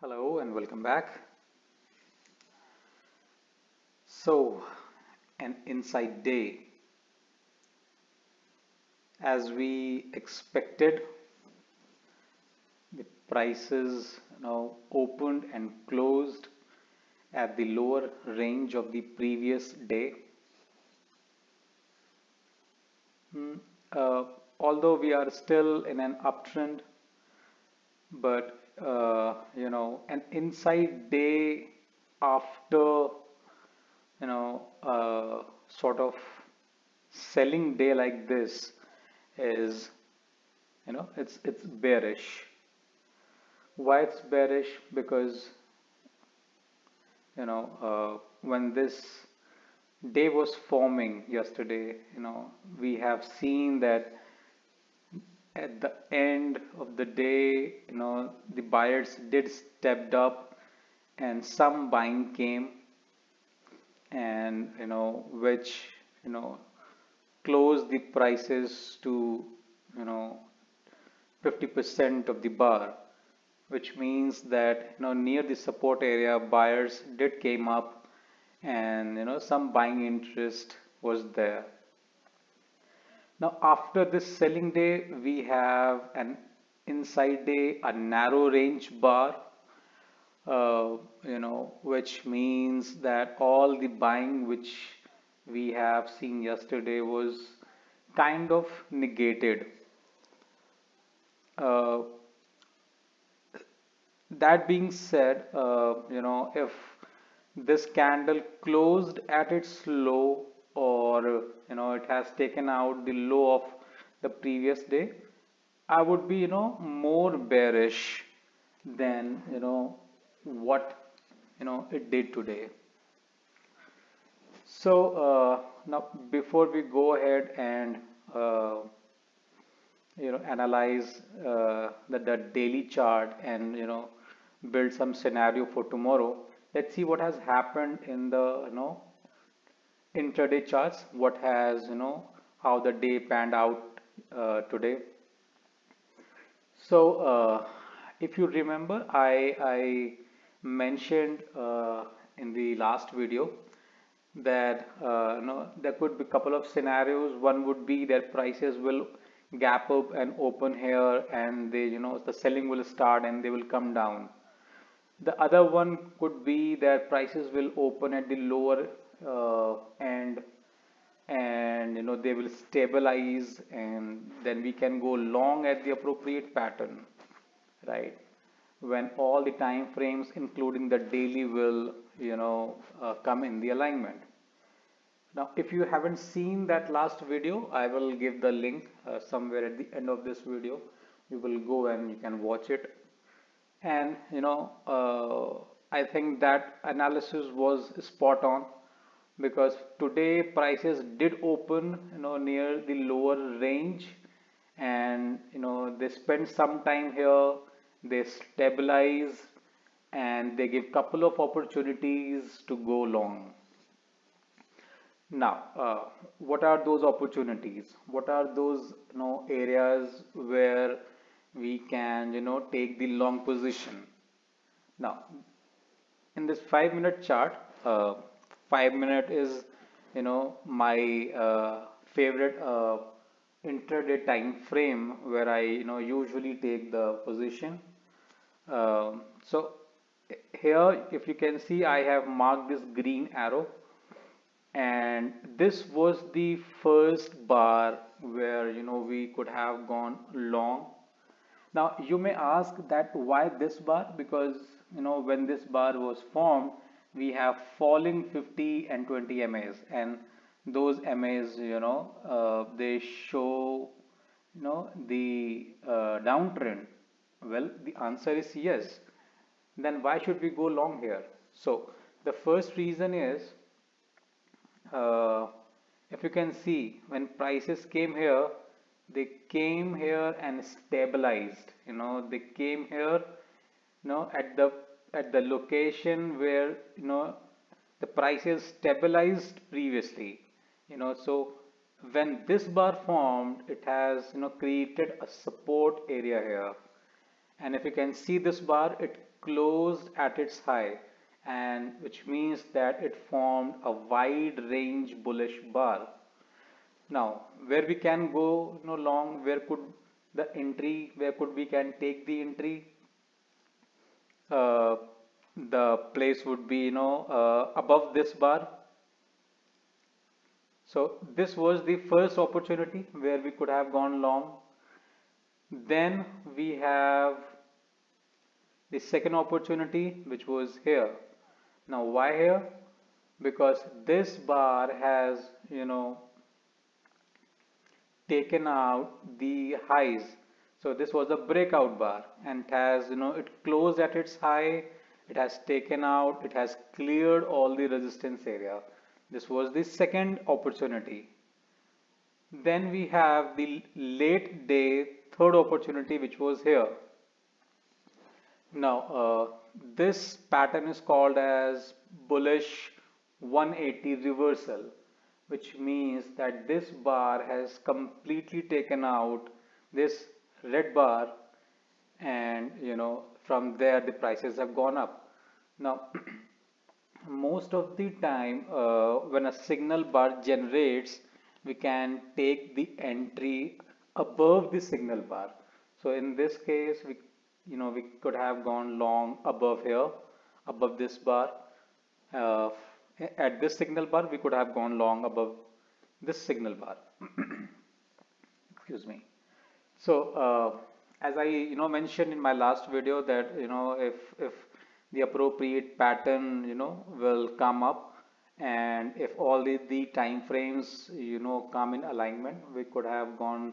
Hello and welcome back. So, an inside day. As we expected, the prices now opened and closed at the lower range of the previous day. Hmm, uh, although we are still in an uptrend, but uh, you know, an inside day after you know, uh, sort of selling day like this is, you know, it's it's bearish. Why it's bearish? Because you know, uh, when this day was forming yesterday, you know, we have seen that at the end of the day, you know, the buyers did stepped up and some buying came and, you know, which, you know, closed the prices to, you know, 50% of the bar, which means that, you know, near the support area, buyers did came up and, you know, some buying interest was there. Now after this selling day, we have an inside day, a narrow range bar, uh, you know, which means that all the buying which we have seen yesterday was kind of negated. Uh, that being said, uh, you know, if this candle closed at its low or you know it has taken out the low of the previous day I would be you know more bearish than you know what you know it did today. So uh, now before we go ahead and uh, you know analyze uh, the, the daily chart and you know build some scenario for tomorrow let's see what has happened in the you know intraday charts what has you know how the day panned out uh, today. So uh, if you remember I, I mentioned uh, in the last video that uh, you know, there could be a couple of scenarios. One would be that prices will gap up and open here and they you know the selling will start and they will come down. The other one could be that prices will open at the lower uh, and and you know they will stabilize and then we can go long at the appropriate pattern right? When all the time frames including the daily will you know uh, come in the alignment. Now if you haven't seen that last video I will give the link uh, somewhere at the end of this video. You will go and you can watch it. And you know uh, I think that analysis was spot on because today prices did open you know near the lower range. And you know they spend some time here they stabilize and they give couple of opportunities to go long. Now uh, what are those opportunities? What are those you know areas where we can you know take the long position? Now in this five minute chart uh, five minute is you know my uh, favorite uh, intraday time frame where I you know usually take the position. Uh, so here if you can see I have marked this green arrow. And this was the first bar where you know we could have gone long. Now you may ask that why this bar? Because you know when this bar was formed we have falling 50 and 20 MAs and those MAs you know uh, they show you know the uh, downtrend. Well the answer is yes. Then why should we go long here? So the first reason is uh, if you can see when prices came here they came here and stabilized you know they came here you know at the at the location where you know the price is stabilized previously you know so when this bar formed it has you know created a support area here and if you can see this bar it closed at its high and which means that it formed a wide range bullish bar. Now where we can go you know, long, where could the entry, where could we can take the entry? Uh, the place would be you know uh, above this bar. So this was the first opportunity where we could have gone long. Then we have the second opportunity which was here now why here because this bar has you know taken out the highs so this was a breakout bar. And it has you know it closed at its high. It has taken out. It has cleared all the resistance area. This was the second opportunity. Then we have the late day third opportunity which was here. Now, uh, this pattern is called as bullish 180 reversal, which means that this bar has completely taken out this red bar and you know from there the prices have gone up. Now, most of the time uh, when a signal bar generates, we can take the entry above the signal bar. So in this case, we you know we could have gone long above here above this bar uh, at this signal bar we could have gone long above this signal bar excuse me so uh, as I you know mentioned in my last video that you know if if the appropriate pattern you know will come up and if all the, the time frames you know come in alignment we could have gone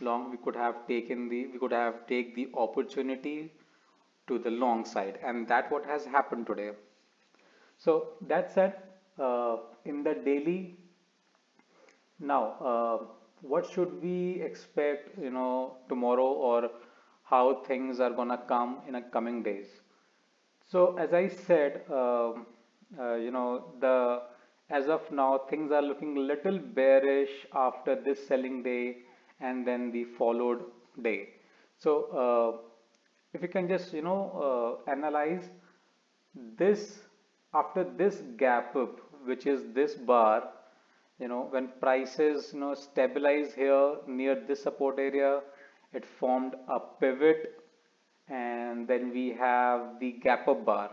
long we could have taken the we could have take the opportunity to the long side. And that what has happened today. So that said uh, in the daily now uh, what should we expect you know tomorrow or how things are gonna come in a coming days so as I said uh, uh, you know the as of now things are looking little bearish after this selling day and then the followed day. So uh, if you can just you know uh, analyze this after this gap up which is this bar you know when prices you know stabilize here near this support area it formed a pivot and then we have the gap up bar.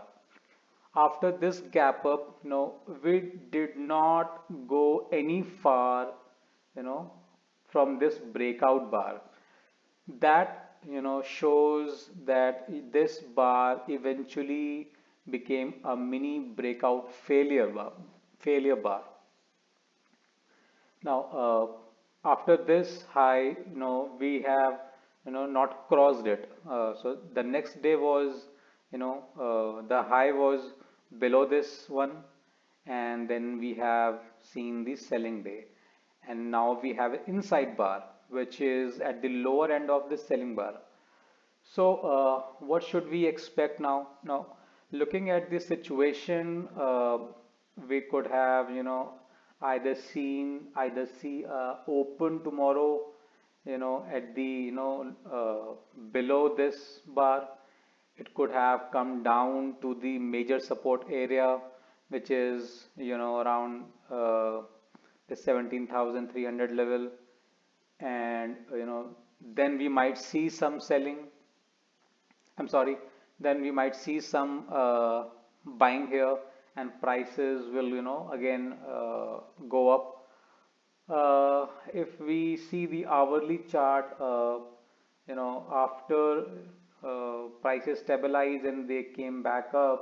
After this gap up you know we did not go any far you know from this breakout bar. That you know shows that this bar eventually became a mini breakout failure bar failure bar now uh, after this high you know we have you know not crossed it. Uh, so the next day was you know uh, the high was below this one and then we have seen the selling day. And now we have an inside bar which is at the lower end of the selling bar. So uh, what should we expect now? Now looking at this situation uh, we could have you know either seen either see uh, open tomorrow you know at the you know uh, below this bar. It could have come down to the major support area which is you know around uh, the 17,300 level. And you know then we might see some selling. I'm sorry. Then we might see some uh, buying here and prices will you know again uh, go up uh, if we see the hourly chart uh, you know after uh, prices stabilize and they came back up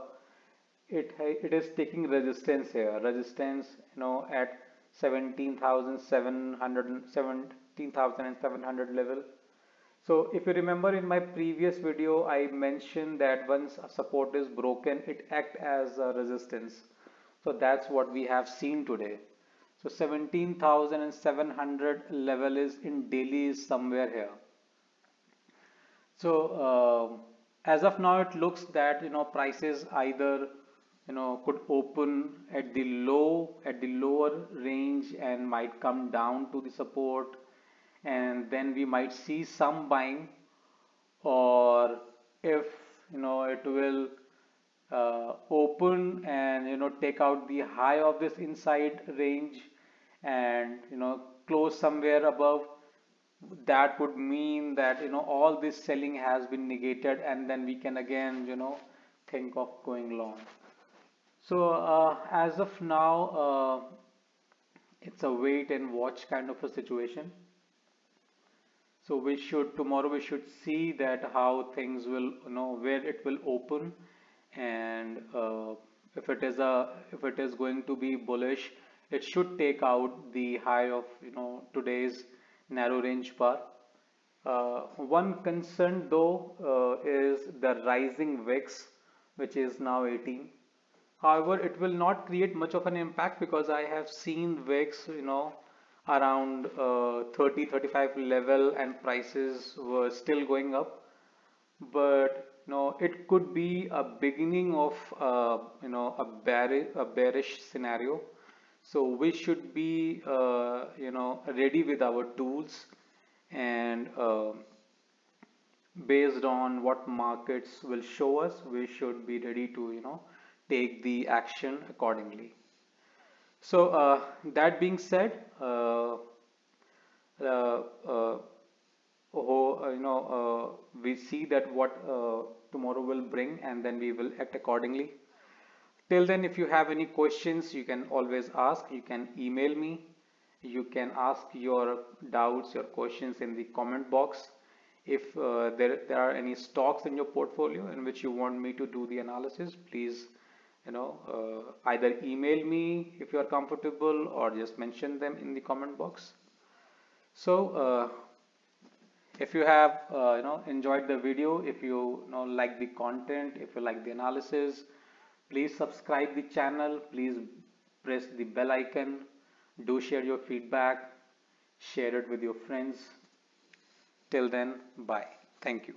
it it is taking resistance here resistance you know at 17,700 17,700 level. So if you remember in my previous video, I mentioned that once a support is broken, it act as a resistance. So that's what we have seen today. So 17,700 level is in daily is somewhere here. So uh, as of now, it looks that, you know, prices either you know could open at the low at the lower range and might come down to the support and then we might see some buying or if you know it will uh, open and you know take out the high of this inside range and you know close somewhere above that would mean that you know all this selling has been negated and then we can again you know think of going long. So uh, as of now uh, it's a wait and watch kind of a situation so we should tomorrow we should see that how things will you know where it will open. And uh, if it is a if it is going to be bullish it should take out the high of you know today's narrow range bar. Uh, one concern though uh, is the rising VIX which is now 18 however it will not create much of an impact because I have seen VIX you know around uh, 30 35 level and prices were still going up but no, it could be a beginning of uh, you know a bearish, a bearish scenario. So we should be uh, you know ready with our tools and uh, based on what markets will show us, we should be ready to you know take the action accordingly. So uh, that being said, uh, uh, uh, you know uh, we see that what uh, tomorrow will bring and then we will act accordingly. Till then if you have any questions you can always ask. You can email me. You can ask your doubts your questions in the comment box. If uh, there, there are any stocks in your portfolio in which you want me to do the analysis please you know uh, either email me if you are comfortable or just mention them in the comment box. So uh, if you have uh, you know enjoyed the video if you, you know like the content if you like the analysis please subscribe the channel please press the bell icon do share your feedback share it with your friends. Till then bye. Thank you